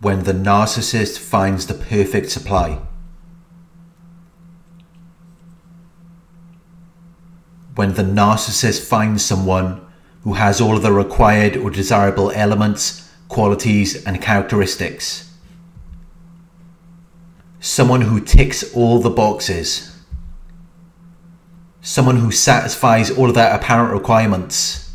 when the narcissist finds the perfect supply. When the narcissist finds someone who has all of the required or desirable elements, qualities, and characteristics. Someone who ticks all the boxes. Someone who satisfies all of their apparent requirements.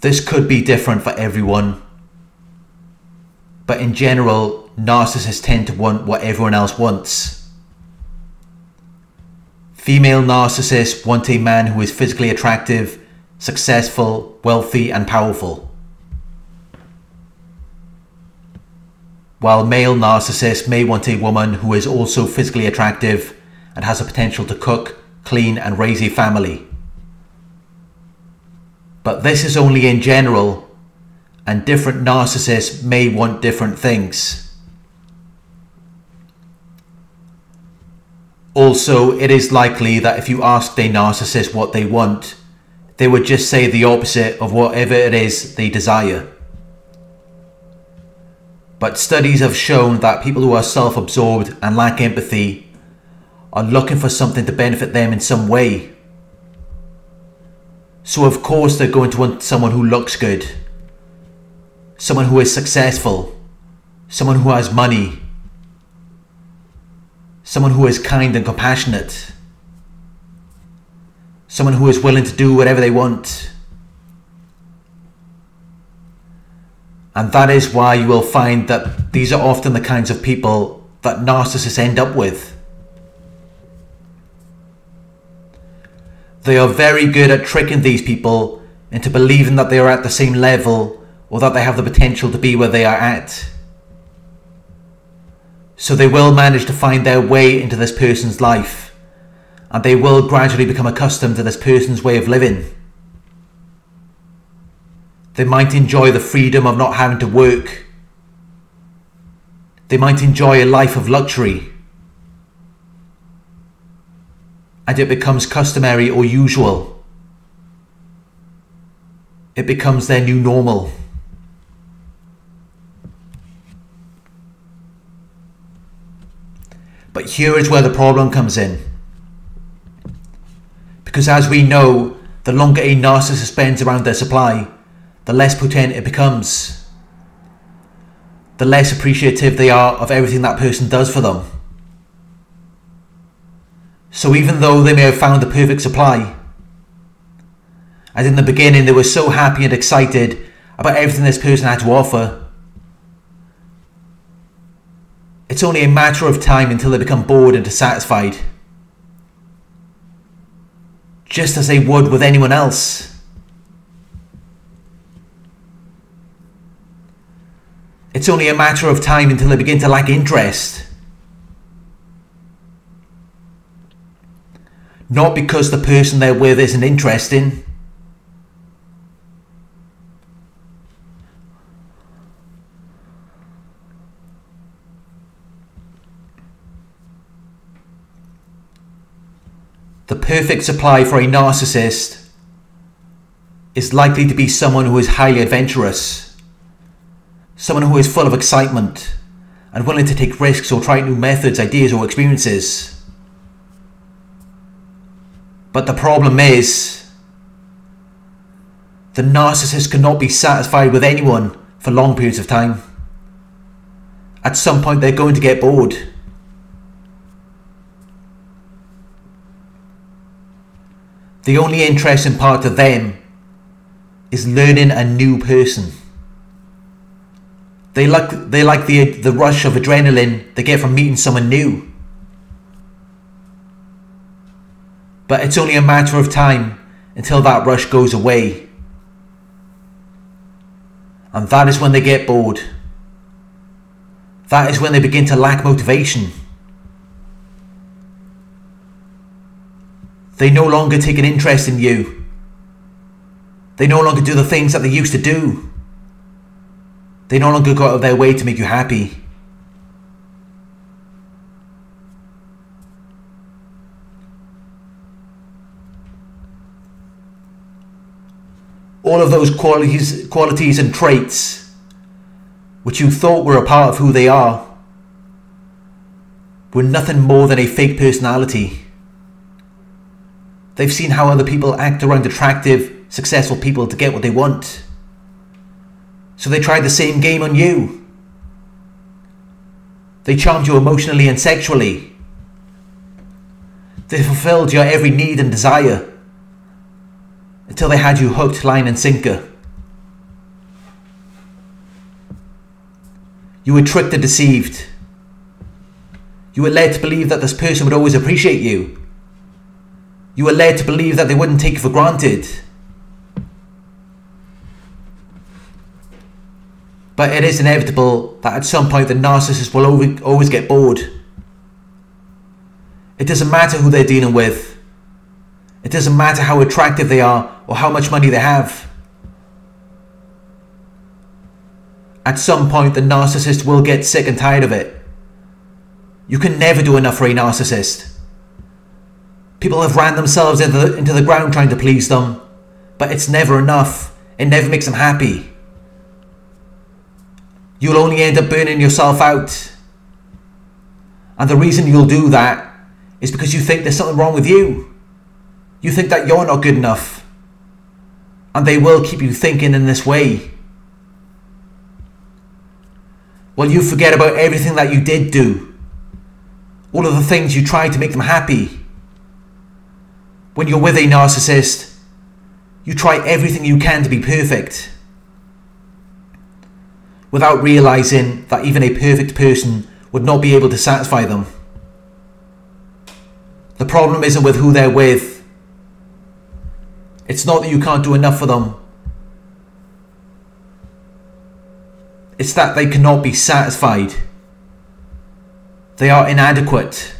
This could be different for everyone but in general, narcissists tend to want what everyone else wants. Female narcissists want a man who is physically attractive, successful, wealthy, and powerful. While male narcissists may want a woman who is also physically attractive and has the potential to cook, clean, and raise a family. But this is only in general and different narcissists may want different things. Also, it is likely that if you asked a narcissist what they want, they would just say the opposite of whatever it is they desire. But studies have shown that people who are self absorbed and lack empathy are looking for something to benefit them in some way. So, of course, they're going to want someone who looks good someone who is successful, someone who has money, someone who is kind and compassionate, someone who is willing to do whatever they want. And that is why you will find that these are often the kinds of people that narcissists end up with. They are very good at tricking these people into believing that they are at the same level or that they have the potential to be where they are at. So they will manage to find their way into this person's life, and they will gradually become accustomed to this person's way of living. They might enjoy the freedom of not having to work. They might enjoy a life of luxury. And it becomes customary or usual. It becomes their new normal. But here is where the problem comes in. Because as we know, the longer a narcissist spends around their supply, the less potent it becomes. The less appreciative they are of everything that person does for them. So even though they may have found the perfect supply, as in the beginning they were so happy and excited about everything this person had to offer, it's only a matter of time until they become bored and dissatisfied. Just as they would with anyone else. It's only a matter of time until they begin to lack interest. Not because the person they're with isn't interesting The perfect supply for a narcissist is likely to be someone who is highly adventurous, someone who is full of excitement and willing to take risks or try new methods, ideas, or experiences. But the problem is, the narcissist cannot be satisfied with anyone for long periods of time. At some point, they're going to get bored. The only interesting part to them is learning a new person. They like they like the the rush of adrenaline they get from meeting someone new. But it's only a matter of time until that rush goes away. And that is when they get bored. That is when they begin to lack motivation. They no longer take an interest in you. They no longer do the things that they used to do. They no longer go out of their way to make you happy. All of those qualities, qualities and traits which you thought were a part of who they are, were nothing more than a fake personality. They've seen how other people act around attractive, successful people to get what they want. So they tried the same game on you. They charmed you emotionally and sexually. They fulfilled your every need and desire until they had you hooked, line, and sinker. You were tricked and deceived. You were led to believe that this person would always appreciate you. You were led to believe that they wouldn't take for granted. But it is inevitable that at some point the narcissist will always get bored. It doesn't matter who they're dealing with. It doesn't matter how attractive they are or how much money they have. At some point, the narcissist will get sick and tired of it. You can never do enough for a narcissist. People have ran themselves into the, into the ground trying to please them, but it's never enough. It never makes them happy. You'll only end up burning yourself out. And the reason you'll do that is because you think there's something wrong with you. You think that you're not good enough. And they will keep you thinking in this way. Well, you forget about everything that you did do. All of the things you tried to make them happy. When you're with a narcissist, you try everything you can to be perfect. Without realizing that even a perfect person would not be able to satisfy them. The problem isn't with who they're with. It's not that you can't do enough for them. It's that they cannot be satisfied. They are inadequate.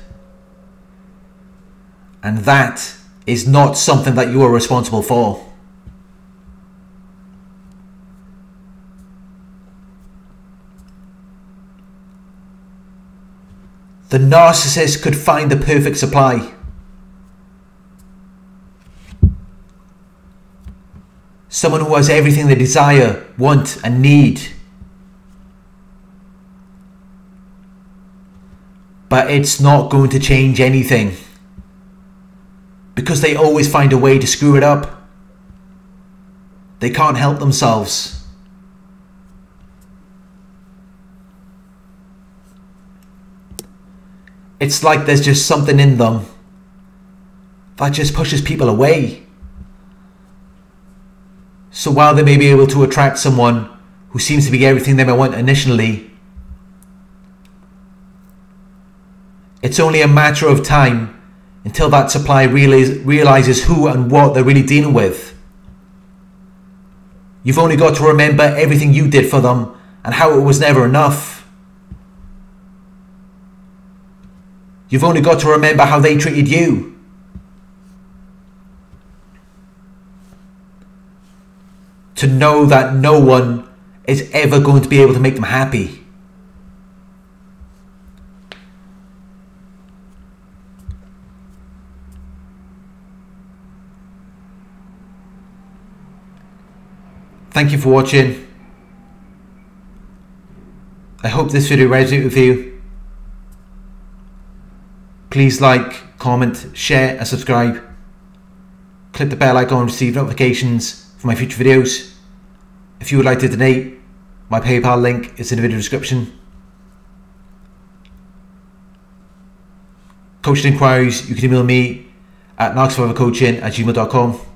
And that is not something that you are responsible for. The narcissist could find the perfect supply. Someone who has everything they desire, want, and need. but it's not going to change anything. Because they always find a way to screw it up. They can't help themselves. It's like there's just something in them that just pushes people away. So while they may be able to attract someone who seems to be everything they might want initially, It's only a matter of time until that supply realize, realizes who and what they're really dealing with. You've only got to remember everything you did for them and how it was never enough. You've only got to remember how they treated you. To know that no one is ever going to be able to make them happy. Thank you for watching. I hope this video resonated with you. Please like, comment, share and subscribe. Click the bell icon to receive notifications for my future videos. If you would like to donate, my PayPal link is in the video description. Coaching inquiries, you can email me at narcsurvivorcoaching at gmail.com.